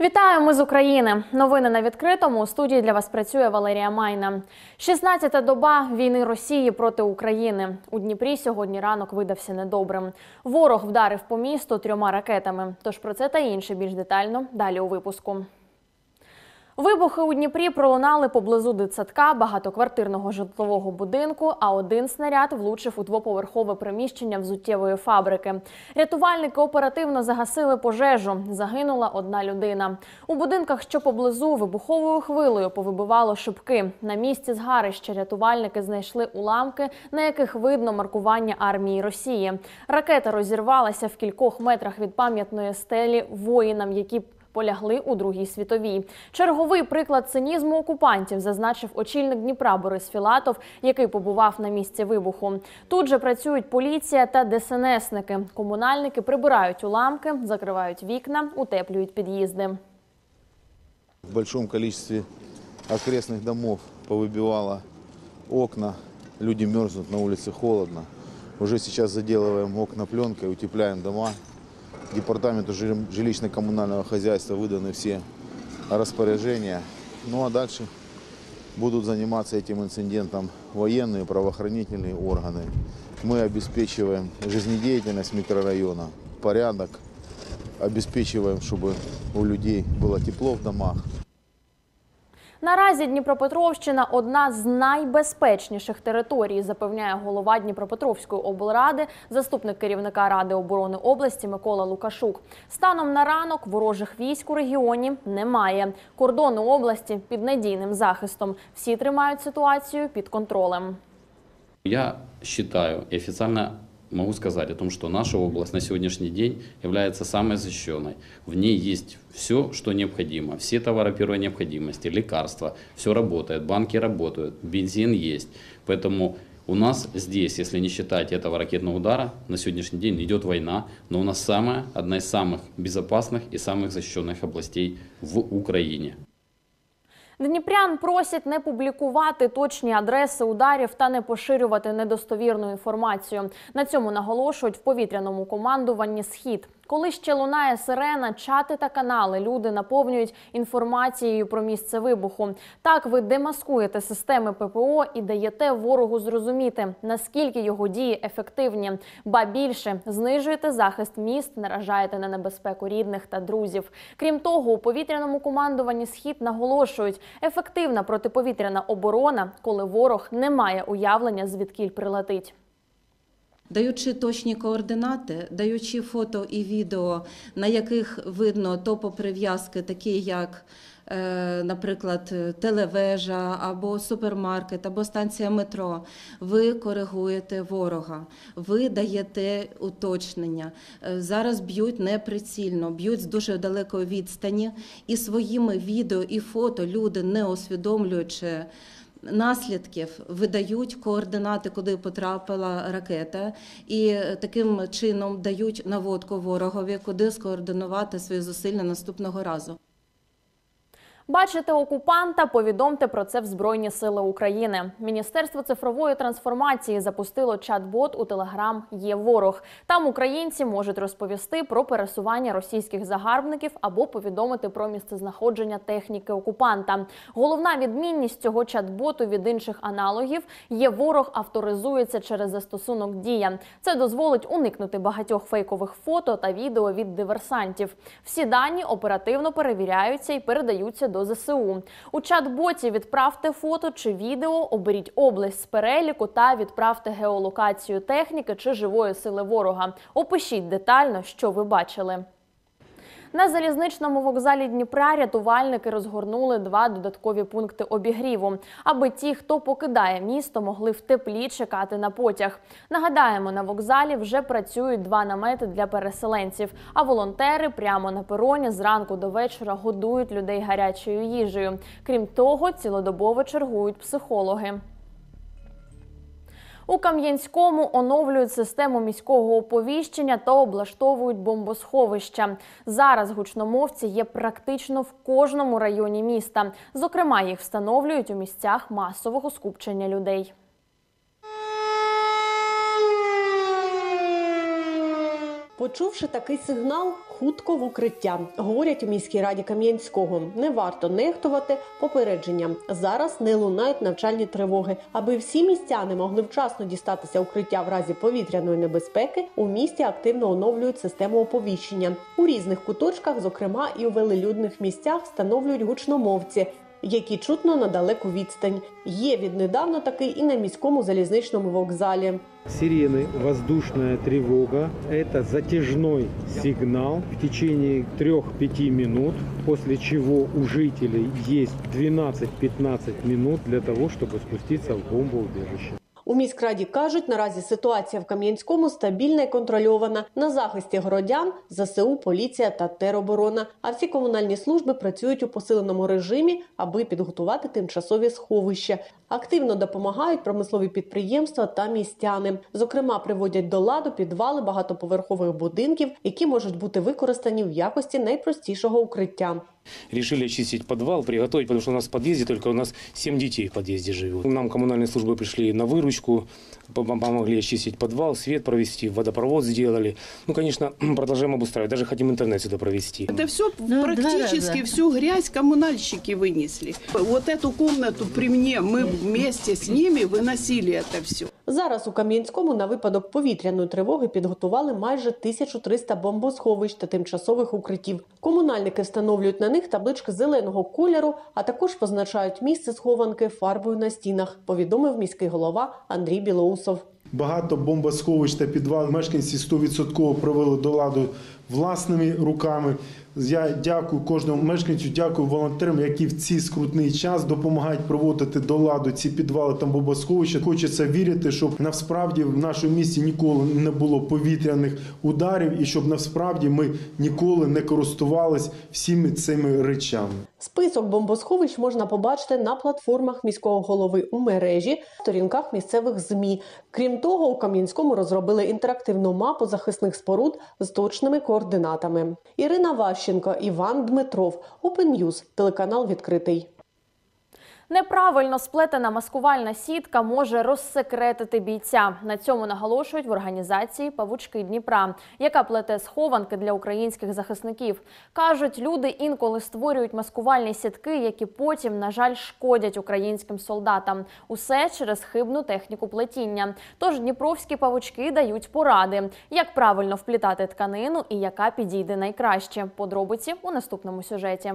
Вітаю, ми з України. Новини на відкритому. У студії для вас працює Валерія Майна. 16-та доба війни Росії проти України. У Дніпрі сьогодні ранок видався недобрим. Ворог вдарив по місту трьома ракетами. Тож про це та інше більш детально далі у випуску. Вибухи у Дніпрі пролунали поблизу дитсадка багатоквартирного житлового будинку, а один снаряд влучив у двоповерхове приміщення взуттєвої фабрики. Рятувальники оперативно загасили пожежу. Загинула одна людина. У будинках, що поблизу, вибуховою хвилею повибивало шибки. На місці згарища рятувальники знайшли уламки, на яких видно маркування армії Росії. Ракета розірвалася в кількох метрах від пам'ятної стелі воїнам, які полягли у Другій світовій. Черговий приклад цинізму окупантів зазначив очільник Дніпра Борис Філатов, який побував на місці вибуху. Тут же працюють поліція та ДСНСники. Комунальники прибирають уламки, закривають вікна, утеплюють під'їзди. В большом количестве окрестных домов повыбивало окна. Люди мерзнут, на улице холодно. Уже сейчас заделываем окна пленкой, утепляем дома. Департаменту жи- жилищно-коммунального хозяйства выданы все распоряжения. Ну а дальше будут заниматься этим инцидентом военные, правоохранительные органы. Мы обеспечиваем жизнедеятельность микрорайона, порядок, обеспечиваем, чтобы у людей было тепло в домах, Наразі Дніпропетровщина одна з найбезпечніших територій, запевняє голова Дніпропетровської облради, заступник керівника ради оборони області Микола Лукашук. Станом на ранок ворожих військ у регіоні немає. Кордони області під надійним захистом. Всі тримають ситуацію під контролем. Я и официально могу сказать о том, что наша область на сегодняшний день является самой защищенной. В ней есть все, что необходимо. Все товары первой необходимости, лекарства, все работает, банки работают, бензин есть. Поэтому у нас здесь, если не считать этого ракетного удара, на сегодняшний день идет война, но у нас самая, одна из самых безопасных и самых защищенных областей в Украине. Дніпрян просять не публікувати точні адреси ударів та не поширювати недостовірну інформацію. На цьому наголошують в повітряному командуванні Схід. Коли ще лунає сирена, чати та канали люди наповнюють інформацією про місце вибуху. Так ви демаскуєте системи ППО і даєте ворогу зрозуміти, наскільки його дії ефективні. Ба більше знижуєте захист міст, наражаєте на небезпеку рідних та друзів. Крім того, у повітряному командуванні Схід наголошують, ефективна протиповітряна оборона, коли ворог не має уявлення, звідкіль прилетить. Даючи точні координати, даючи фото і відео, на яких видно топоприв'язки, такі як, е, наприклад, телевежа або супермаркет, або станція метро, ви коригуєте ворога, ви даєте уточнення. Е, Зараз б'ють неприцільно, б'ють з дуже далекої відстані, і своїми відео і фото люди, не усвідомлюючи наслідків видають координати, куди потрапила ракета, і таким чином дають наводку ворогові, куди скоординувати свої зусилля наступного разу. Бачите окупанта? Повідомте про це в Збройні Сили України. Міністерство цифрової трансформації запустило чат-бот у Телеграм Є ворог. Там українці можуть розповісти про пересування російських загарбників або повідомити про місцезнаходження техніки окупанта. Головна відмінність цього чат-боту від інших аналогів є ворог авторизується через застосунок Дія. Це дозволить уникнути багатьох фейкових фото та відео від диверсантів. Всі дані оперативно перевіряються і передаються до ЗСУ. У чат-боті відправте фото чи відео, оберіть область з переліку та відправте геолокацію техніки чи живої сили ворога. Опишіть детально, що ви бачили. На залізничному вокзалі Дніпра рятувальники розгорнули два додаткові пункти обігріву, аби ті, хто покидає місто, могли в теплі чекати на потяг. Нагадаємо, на вокзалі вже працюють два намети для переселенців. А волонтери прямо на пероні зранку до вечора годують людей гарячою їжею. Крім того, цілодобово чергують психологи. У Кам'янському оновлюють систему міського оповіщення та облаштовують бомбосховища. Зараз гучномовці є практично в кожному районі міста. Зокрема, їх встановлюють у місцях масового скупчення людей. Почувши такий сигнал, хутко в укриття. Говорять у міській раді Кам'янського. Не варто нехтувати попередженням. Зараз не лунають навчальні тривоги. Аби всі містяни могли вчасно дістатися укриття в разі повітряної небезпеки. У місті активно оновлюють систему оповіщення. У різних куточках, зокрема і у велелюдних місцях, встановлюють гучномовці Які чутно на далеку відстань. Є віднедавна такий і на міському залізничному вокзалі. Сирены, воздушная тревога – это затяжной сигнал в течение 3-5 минут, после чего у жителей есть 12-15 минут для того, чтобы спуститься в бомбоубежище. У міськраді кажуть, наразі ситуація в Кам'янському стабільна і контрольована. На захисті городян ЗСУ, поліція та тероборона. А всі комунальні служби працюють у посиленому режимі, аби підготувати тимчасові сховища. Активно допомагають промислові підприємства та містяни. Зокрема, приводять до ладу підвали багатоповерхових будинків, які можуть бути використані в якості найпростішого укриття. Решили очистить подвал, приготовить, потому что у нас в подъезде только у нас 7 детей в подъезде живут. Нам коммунальные службы пришли на выручку, пом- помогли очистить подвал, свет провести, водопровод сделали. Ну, конечно, продолжаем обустраивать, даже хотим интернет сюда провести. Это все Ну, практически всю грязь коммунальщики вынесли. Вот эту комнату при мне мы вместе с ними выносили это все. Зараз у Кам'янському на випадок повітряної тривоги підготували майже 1300 бомбосховищ та тимчасових укриттів. Комунальники встановлюють на них таблички зеленого кольору, а також позначають місце схованки фарбою на стінах. Повідомив міський голова Андрій Білоусов. Багато бомбосховищ та підвал мешканці 100% привели до ладу власними руками. Я дякую кожному мешканцю, дякую волонтерам, які в цей скрутний час допомагають приводити до ладу ці підвали та бомбосховища. Хочеться вірити, щоб насправді в нашому місті ніколи не було повітряних ударів і щоб насправді ми ніколи не користувались всіми цими речами. Список бомбосховищ можна побачити на платформах міського голови у мережі, сторінках місцевих змі. Крім того, у Кам'янському розробили інтерактивну мапу захисних споруд з точними координатами. Ірина Ващенко, Іван Дмитров, Open телеканал відкритий. Неправильно сплетена маскувальна сітка може розсекретити бійця. На цьому наголошують в організації Павучки Дніпра, яка плете схованки для українських захисників. кажуть, люди інколи створюють маскувальні сітки, які потім, на жаль, шкодять українським солдатам. Усе через хибну техніку плетіння. Тож дніпровські павучки дають поради, як правильно вплітати тканину і яка підійде найкраще. Подробиці у наступному сюжеті.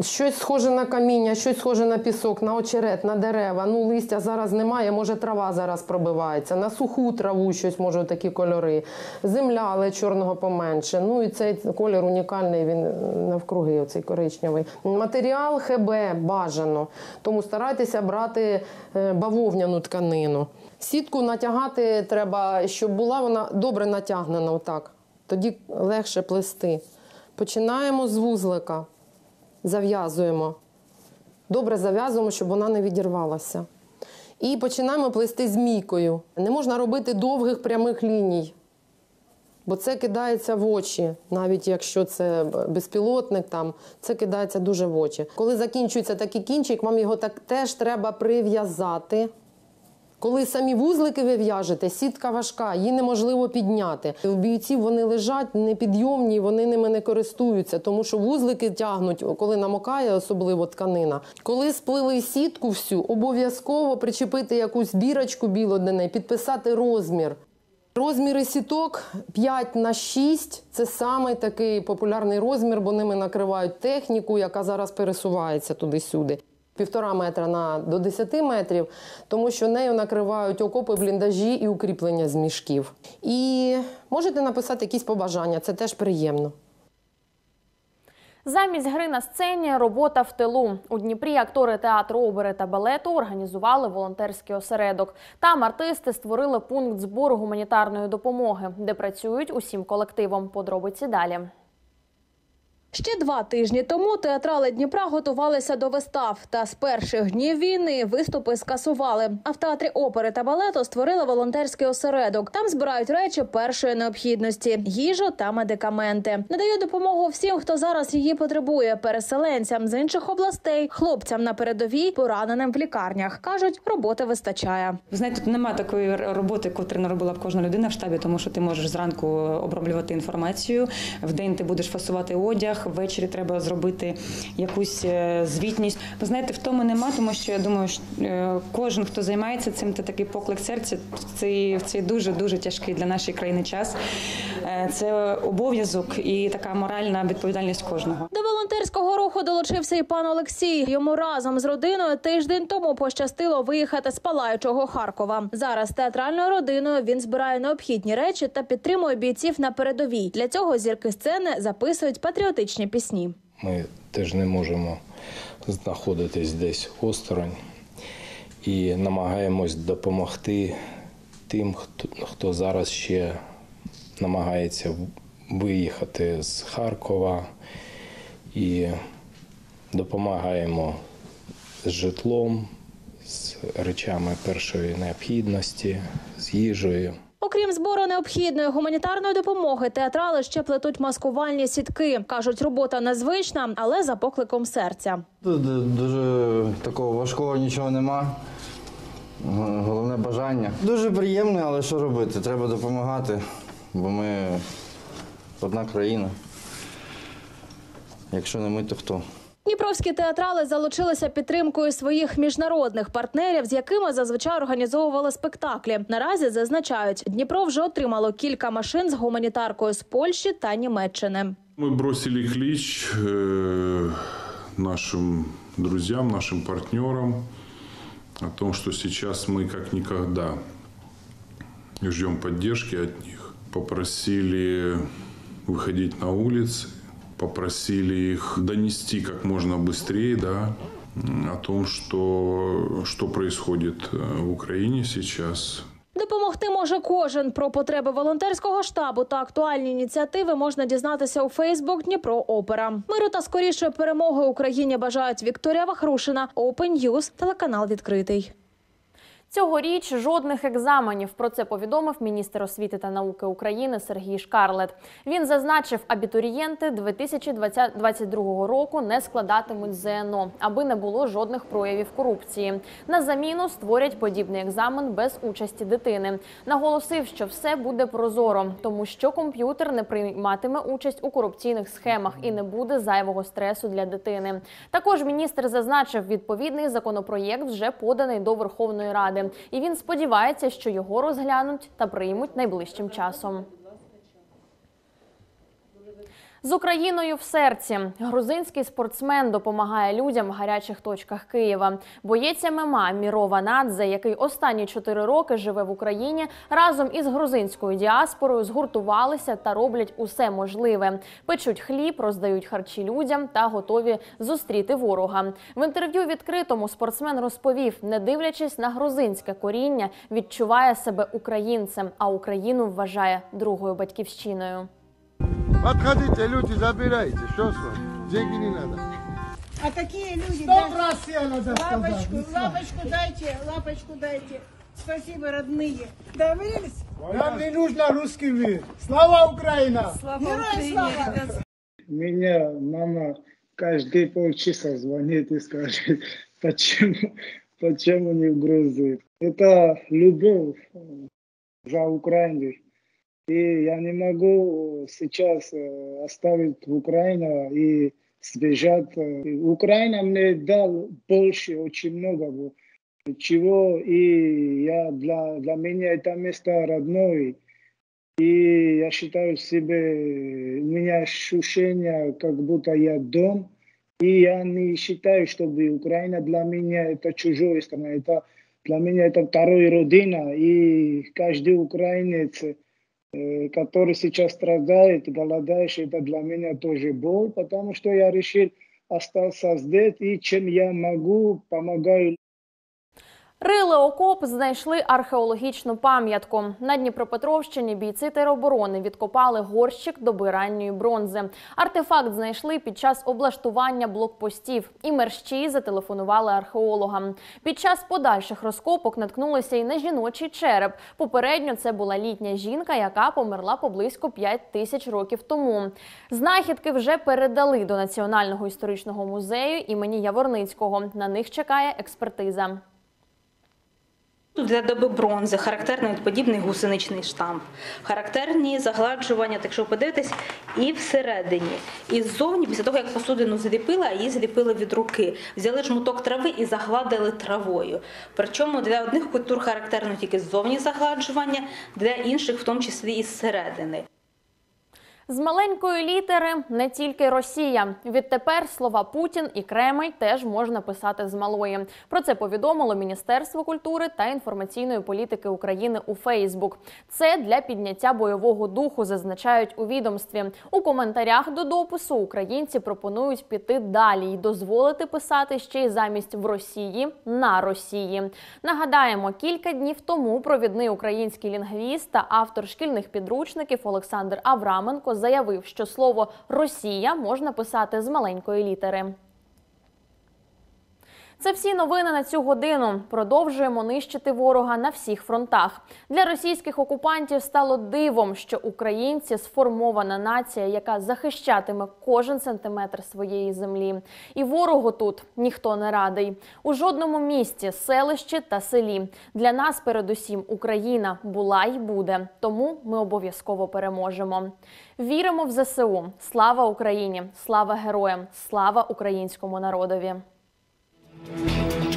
Щось схоже на каміння, щось схоже на пісок, на очерет, на дерева. Ну, листя зараз немає, може трава зараз пробивається. На суху траву щось може такі кольори. Земля, але чорного поменше. Ну і цей колір унікальний, він навкруги, оцей коричневий. Матеріал ХБ бажано. Тому старайтеся брати е, бавовняну тканину. Сітку натягати треба, щоб була вона добре натягнена. Отак. Тоді легше плести. Починаємо з вузлика зав'язуємо. Добре зав'язуємо, щоб вона не відірвалася. І починаємо плести змійкою. Не можна робити довгих прямих ліній, бо це кидається в очі, навіть якщо це безпілотник, там, це кидається дуже в очі. Коли закінчується такий кінчик, вам його так теж треба прив'язати. Коли самі вузлики ви в'яжете, сітка важка, її неможливо підняти. У бійців вони лежать непідйомні, вони ними не користуються, тому що вузлики тягнуть, коли намокає, особливо тканина. Коли сплили сітку всю, обов'язково причепити якусь бірочку білу до підписати розмір. Розміри сіток 5 на 6 – це самий такий популярний розмір, бо ними накривають техніку, яка зараз пересувається туди-сюди. Півтора метра на до 10 метрів, тому що нею накривають окопи, бліндажі і укріплення з мішків. І можете написати якісь побажання, це теж приємно. Замість гри на сцені робота в тилу. У Дніпрі актори театру опери та балету організували волонтерський осередок. Там артисти створили пункт збору гуманітарної допомоги, де працюють усім колективом. Подробиці далі. Ще два тижні тому театрали Дніпра готувалися до вистав. Та з перших днів війни виступи скасували. А в театрі опери та балету створили волонтерський осередок. Там збирають речі першої необхідності, їжу та медикаменти. Надають допомогу всім, хто зараз її потребує, переселенцям з інших областей, хлопцям на передовій, пораненим в лікарнях. кажуть, роботи вистачає. Ви знаєте, тут немає такої роботи, котру не робила б кожна людина в штабі, тому що ти можеш зранку оброблювати інформацію. В день ти будеш фасувати одяг. Ввечері треба зробити якусь е, звітність. Ви знаєте, втоми нема, тому що я думаю, що е, кожен, хто займається цим, це такий поклик серця. Це в дуже дуже тяжкий для нашої країни час. Е, Це обов'язок і така моральна відповідальність кожного. Волонтерського руху долучився і пан Олексій. Йому разом з родиною тиждень тому пощастило виїхати з палаючого Харкова. Зараз театральною родиною він збирає необхідні речі та підтримує бійців на передовій. Для цього зірки сцени записують патріотичні пісні. Ми теж не можемо знаходитись десь осторонь і намагаємось допомогти тим, хто, хто зараз ще намагається виїхати з Харкова і допомагаємо з житлом, з речами першої необхідності, з їжею. Окрім збору необхідної гуманітарної допомоги, театрали ще плетуть маскувальні сітки. кажуть, робота незвична, але за покликом серця. Тут дуже такого важкого нічого нема. Головне бажання. Дуже приємно, але що робити? Треба допомагати, бо ми одна країна. Якщо не ми, то хто? Дніпровські театрали залучилися підтримкою своїх міжнародних партнерів, з якими зазвичай організовували спектаклі. Наразі зазначають, Дніпро вже отримало кілька машин з гуманітаркою з Польщі та Німеччини. Мы бросили клич э, нашим друзьям, нашим партнерам о том, что сейчас мы как никогда ждем поддержки от них. Попросили выходить на улицы, попросили их донести как можно быстрее да, о том, что, что происходит э, в Украине сейчас. Допомогти може кожен. Про потреби волонтерського штабу та актуальні ініціативи можна дізнатися у Фейсбук Дніпро Опера. Миру та скорішої перемоги Україні бажають Вікторія Вахрушина, Open News, телеканал відкритий. Цьогоріч жодних екзаменів. Про це повідомив міністр освіти та науки України Сергій Шкарлет. Він зазначив, абітурієнти 2022 року не складатимуть ЗНО, аби не було жодних проявів корупції. На заміну створять подібний екзамен без участі дитини. Наголосив, що все буде прозоро, тому що комп'ютер не прийматиме участь у корупційних схемах і не буде зайвого стресу для дитини. Також міністр зазначив, відповідний законопроєкт вже поданий до Верховної Ради, і він сподівається, що його розглянуть та приймуть найближчим часом. З Україною в серці грузинський спортсмен допомагає людям в гарячих точках Києва. Боєць ММА Мірова Надзе, який останні чотири роки живе в Україні, разом із грузинською діаспорою згуртувалися та роблять усе можливе. Печуть хліб, роздають харчі людям та готові зустріти ворога. В інтерв'ю відкритому спортсмен розповів, не дивлячись на грузинське коріння, відчуває себе українцем, а Україну вважає другою батьківщиною. Подходите, люди, забирайте. Что с вами? Деньги не надо. А такие люди... Сто да- раз я надо лапочку, сказать. лапочку дайте, лапочку дайте. Спасибо, родные. Договорились? Нам не нужно русский мир. Слава Украина! Слава слава! Меня мама каждые полчаса звонит и скажет, почему, почему не в Грузии. Это любовь за Украину. И я не могу сейчас э, оставить Украину и сбежать. Украина мне дал больше, очень много чего. И я, для, для меня это место родное. И я считаю себе, у меня ощущение, как будто я дом. И я не считаю, чтобы Украина для меня это чужая страна. Это, для меня это вторая родина. И каждый украинец, э, который сейчас страдает, голодающий, это для меня тоже боль, потому что я решил остаться здесь, и чем я могу, помогаю Рили окоп знайшли археологічну пам'ятку. На Дніпропетровщині бійці тероборони відкопали горщик доби ранньої бронзи. Артефакт знайшли під час облаштування блокпостів. І мерщі зателефонували археологам. Під час подальших розкопок наткнулися і на жіночий череп. Попередньо це була літня жінка, яка померла поблизько 5 тисяч років тому. Знахідки вже передали до Національного історичного музею імені Яворницького. На них чекає експертиза. Для доби бронзи характерний подібний гусеничний штамп, характерні загладжування, так що ви подивитесь, і всередині. І ззовні, після того, як посудину зліпили, а її зліпили від руки. Взяли жмуток трави і загладили травою. Причому для одних культур характерно тільки ззовні загладжування, для інших, в тому числі і зсередини. З маленької літери не тільки Росія. Відтепер слова Путін і Кремль теж можна писати з малої. Про це повідомило Міністерство культури та інформаційної політики України у Фейсбук. Це для підняття бойового духу, зазначають у відомстві. У коментарях до допису українці пропонують піти далі і дозволити писати ще й замість в Росії на Росії. Нагадаємо, кілька днів тому провідний український лінгвіст та автор шкільних підручників Олександр Авраменко заявив, що слово Росія можна писати з маленької літери. Це всі новини на цю годину. Продовжуємо нищити ворога на всіх фронтах. Для російських окупантів стало дивом, що українці сформована нація, яка захищатиме кожен сантиметр своєї землі. І ворогу тут ніхто не радий. У жодному місті, селищі та селі. Для нас, передусім, Україна була і буде. Тому ми обов'язково переможемо. Віримо в ЗСУ. Слава Україні! Слава героям! Слава українському народові! Музика